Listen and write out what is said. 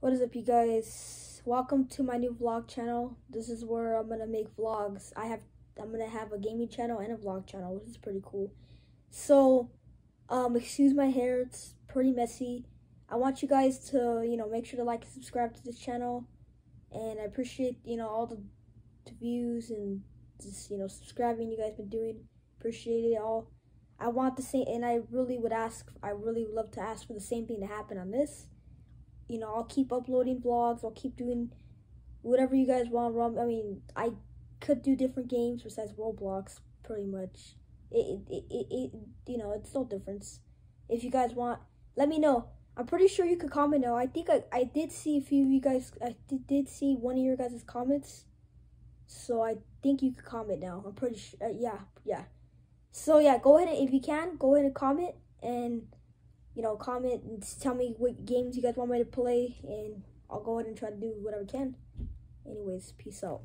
What is up, you guys? Welcome to my new vlog channel. This is where I'm gonna make vlogs. I have I'm gonna have a gaming channel and a vlog channel, which is pretty cool. So, um, excuse my hair; it's pretty messy. I want you guys to, you know, make sure to like and subscribe to this channel, and I appreciate, you know, all the, the views and just, you know, subscribing you guys been doing. Appreciate it all. I want the same, and I really would ask. I really would love to ask for the same thing to happen on this you know, I'll keep uploading vlogs. I'll keep doing whatever you guys want. I mean, I could do different games besides Roblox, pretty much. It, it, it, it, you know, it's no difference. If you guys want, let me know. I'm pretty sure you could comment now. I think I, I did see a few of you guys, I did, did see one of your guys' comments. So I think you could comment now. I'm pretty sure, uh, yeah, yeah. So yeah, go ahead and, if you can, go ahead and comment and you know, comment and tell me what games you guys want me to play, and I'll go ahead and try to do whatever I can. Anyways, peace out.